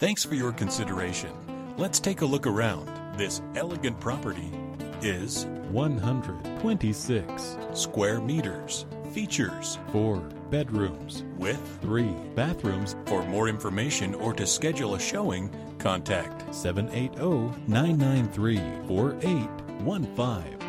Thanks for your consideration. Let's take a look around. This elegant property is 126. square meters. Features 4 bedrooms, with 3 bathrooms, For more information or to schedule a showing, contact 780 993 4815.